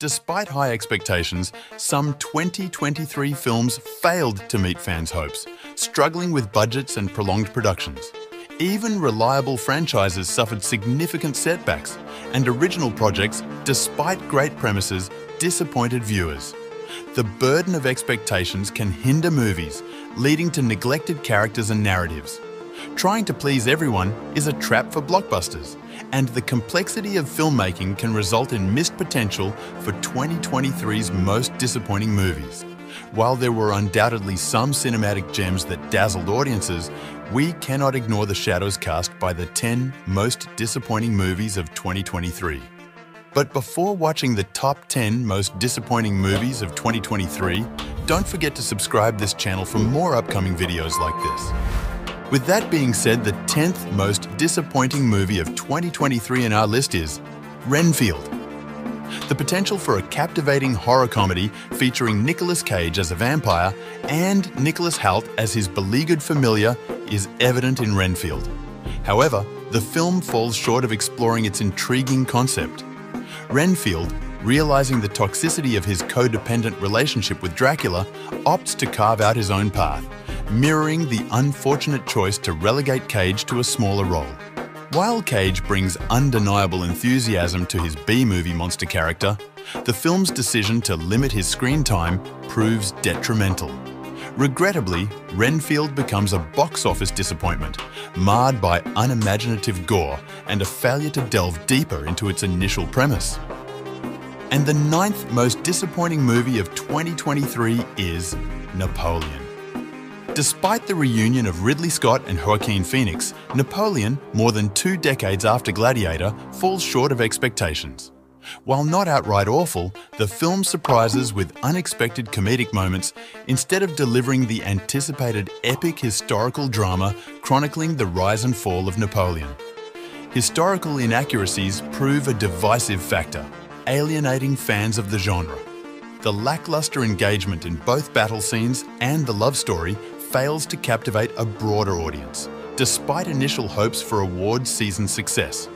Despite high expectations, some 2023 films failed to meet fans' hopes, struggling with budgets and prolonged productions. Even reliable franchises suffered significant setbacks, and original projects, despite great premises, disappointed viewers. The burden of expectations can hinder movies, leading to neglected characters and narratives. Trying to please everyone is a trap for blockbusters, and the complexity of filmmaking can result in missed potential for 2023's most disappointing movies. While there were undoubtedly some cinematic gems that dazzled audiences, we cannot ignore the shadows cast by the 10 most disappointing movies of 2023. But before watching the top 10 most disappointing movies of 2023, don't forget to subscribe this channel for more upcoming videos like this. With that being said, the 10th most disappointing movie of 2023 in our list is Renfield. The potential for a captivating horror comedy featuring Nicolas Cage as a vampire and Nicholas Hoult as his beleaguered familiar is evident in Renfield. However, the film falls short of exploring its intriguing concept. Renfield, realizing the toxicity of his codependent relationship with Dracula, opts to carve out his own path, mirroring the unfortunate choice to relegate Cage to a smaller role. While Cage brings undeniable enthusiasm to his B-movie monster character, the film's decision to limit his screen time proves detrimental. Regrettably, Renfield becomes a box office disappointment, marred by unimaginative gore and a failure to delve deeper into its initial premise. And the ninth most disappointing movie of 2023 is Napoleon. Despite the reunion of Ridley Scott and Joaquin Phoenix, Napoleon, more than two decades after Gladiator, falls short of expectations. While not outright awful, the film surprises with unexpected comedic moments instead of delivering the anticipated epic historical drama chronicling the rise and fall of Napoleon. Historical inaccuracies prove a divisive factor, alienating fans of the genre. The lackluster engagement in both battle scenes and the love story fails to captivate a broader audience, despite initial hopes for award season success.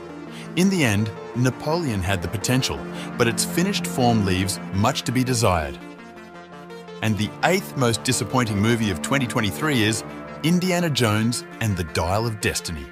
In the end, Napoleon had the potential, but its finished form leaves much to be desired. And the eighth most disappointing movie of 2023 is Indiana Jones and the Dial of Destiny.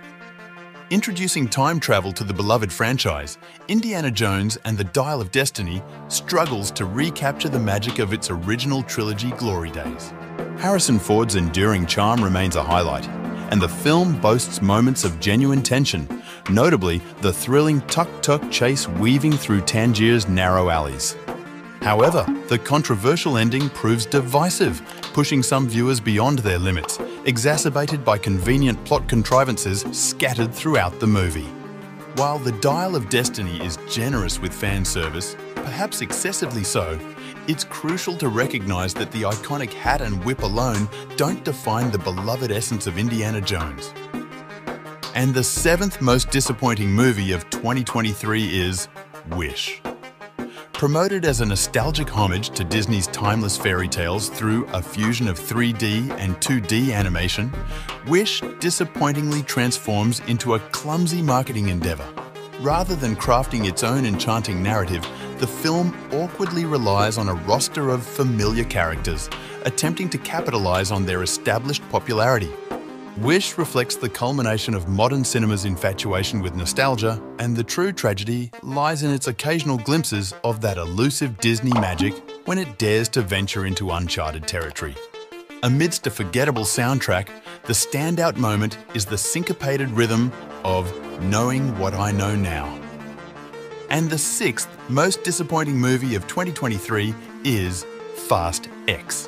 Introducing time travel to the beloved franchise, Indiana Jones and the Dial of Destiny struggles to recapture the magic of its original trilogy glory days. Harrison Ford's enduring charm remains a highlight, and the film boasts moments of genuine tension, notably the thrilling tuk-tuk chase weaving through Tangier's narrow alleys. However, the controversial ending proves divisive, pushing some viewers beyond their limits, exacerbated by convenient plot contrivances scattered throughout the movie. While The Dial of Destiny is generous with fan service, perhaps excessively so, it's crucial to recognise that the iconic hat and whip alone don't define the beloved essence of Indiana Jones. And the seventh most disappointing movie of 2023 is Wish. Promoted as a nostalgic homage to Disney's timeless fairy tales through a fusion of 3D and 2D animation, Wish disappointingly transforms into a clumsy marketing endeavour. Rather than crafting its own enchanting narrative, the film awkwardly relies on a roster of familiar characters, attempting to capitalise on their established popularity. Wish reflects the culmination of modern cinema's infatuation with nostalgia, and the true tragedy lies in its occasional glimpses of that elusive Disney magic when it dares to venture into uncharted territory. Amidst a forgettable soundtrack, the standout moment is the syncopated rhythm of Knowing What I Know Now. And the sixth most disappointing movie of 2023 is Fast X.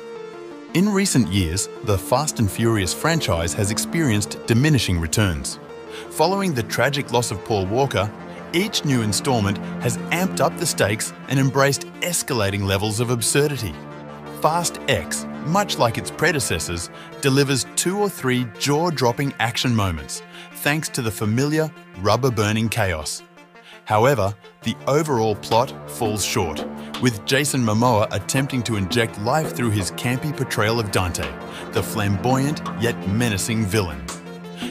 In recent years, the Fast and Furious franchise has experienced diminishing returns. Following the tragic loss of Paul Walker, each new installment has amped up the stakes and embraced escalating levels of absurdity. Fast X, much like its predecessors, delivers two or three jaw-dropping action moments, thanks to the familiar rubber-burning chaos. However, the overall plot falls short, with Jason Momoa attempting to inject life through his campy portrayal of Dante, the flamboyant yet menacing villain.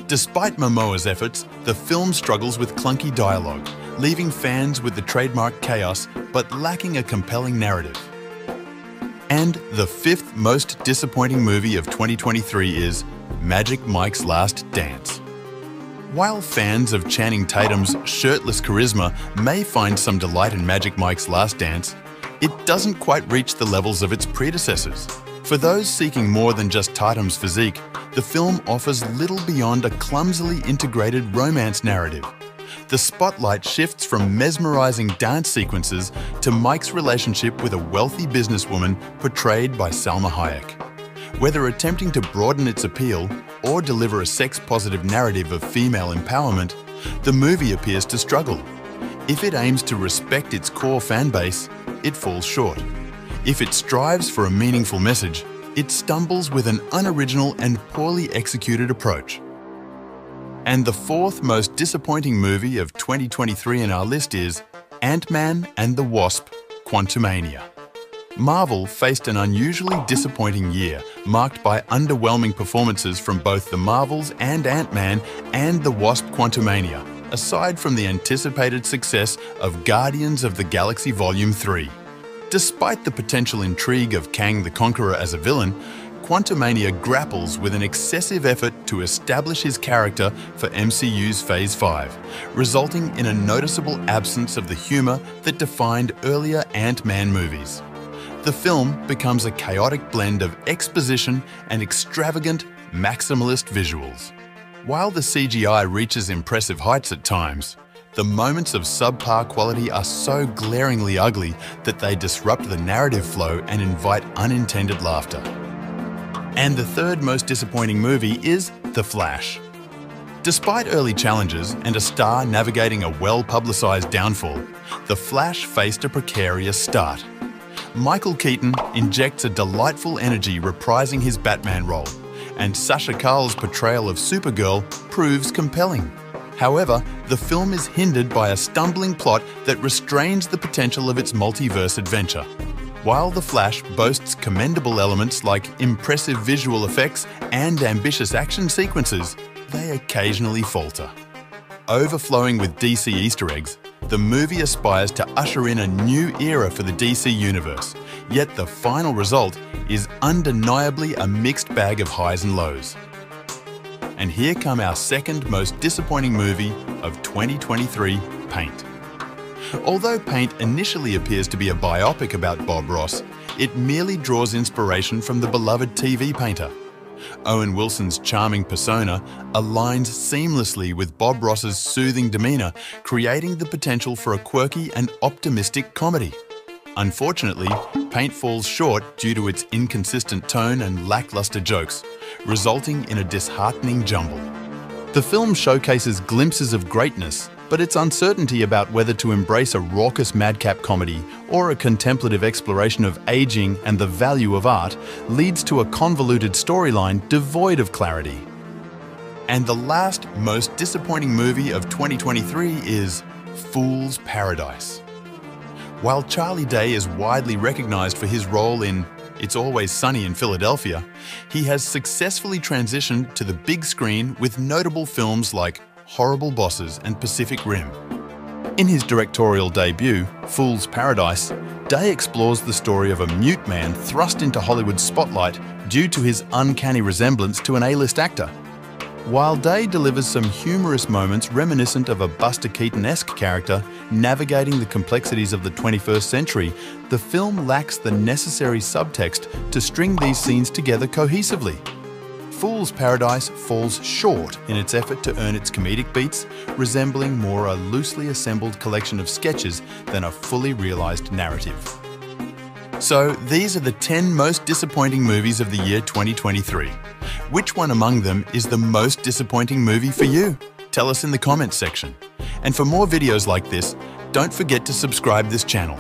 Despite Momoa's efforts, the film struggles with clunky dialogue, leaving fans with the trademark chaos but lacking a compelling narrative. And the fifth most disappointing movie of 2023 is Magic Mike's Last Dance. While fans of Channing Tatum's shirtless charisma may find some delight in Magic Mike's Last Dance, it doesn't quite reach the levels of its predecessors. For those seeking more than just Tatum's physique, the film offers little beyond a clumsily integrated romance narrative. The spotlight shifts from mesmerizing dance sequences to Mike's relationship with a wealthy businesswoman portrayed by Salma Hayek. Whether attempting to broaden its appeal or deliver a sex-positive narrative of female empowerment, the movie appears to struggle. If it aims to respect its core fanbase, it falls short. If it strives for a meaningful message, it stumbles with an unoriginal and poorly executed approach. And the fourth most disappointing movie of 2023 in our list is Ant-Man and the Wasp Quantumania. Marvel faced an unusually disappointing year, marked by underwhelming performances from both the Marvels and Ant-Man and the Wasp Quantumania, aside from the anticipated success of Guardians of the Galaxy Volume 3. Despite the potential intrigue of Kang the Conqueror as a villain, Quantumania grapples with an excessive effort to establish his character for MCU's Phase 5, resulting in a noticeable absence of the humour that defined earlier Ant-Man movies the film becomes a chaotic blend of exposition and extravagant, maximalist visuals. While the CGI reaches impressive heights at times, the moments of subpar quality are so glaringly ugly that they disrupt the narrative flow and invite unintended laughter. And the third most disappointing movie is The Flash. Despite early challenges and a star navigating a well-publicised downfall, The Flash faced a precarious start. Michael Keaton injects a delightful energy reprising his Batman role, and Sasha Calle's portrayal of Supergirl proves compelling. However, the film is hindered by a stumbling plot that restrains the potential of its multiverse adventure. While The Flash boasts commendable elements like impressive visual effects and ambitious action sequences, they occasionally falter. Overflowing with DC Easter eggs, the movie aspires to usher in a new era for the DC Universe, yet the final result is undeniably a mixed bag of highs and lows. And here come our second most disappointing movie of 2023, Paint. Although Paint initially appears to be a biopic about Bob Ross, it merely draws inspiration from the beloved TV painter. Owen Wilson's charming persona aligns seamlessly with Bob Ross's soothing demeanour, creating the potential for a quirky and optimistic comedy. Unfortunately, Paint falls short due to its inconsistent tone and lackluster jokes, resulting in a disheartening jumble. The film showcases glimpses of greatness but its uncertainty about whether to embrace a raucous madcap comedy or a contemplative exploration of aging and the value of art leads to a convoluted storyline devoid of clarity. And the last, most disappointing movie of 2023 is Fool's Paradise. While Charlie Day is widely recognized for his role in It's Always Sunny in Philadelphia, he has successfully transitioned to the big screen with notable films like Horrible Bosses and Pacific Rim. In his directorial debut, Fool's Paradise, Day explores the story of a mute man thrust into Hollywood's spotlight due to his uncanny resemblance to an A-list actor. While Day delivers some humorous moments reminiscent of a Buster Keaton-esque character navigating the complexities of the 21st century, the film lacks the necessary subtext to string these scenes together cohesively. Fool's Paradise falls short in its effort to earn its comedic beats, resembling more a loosely assembled collection of sketches than a fully realised narrative. So, these are the 10 most disappointing movies of the year 2023. Which one among them is the most disappointing movie for you? Tell us in the comments section. And for more videos like this, don't forget to subscribe this channel.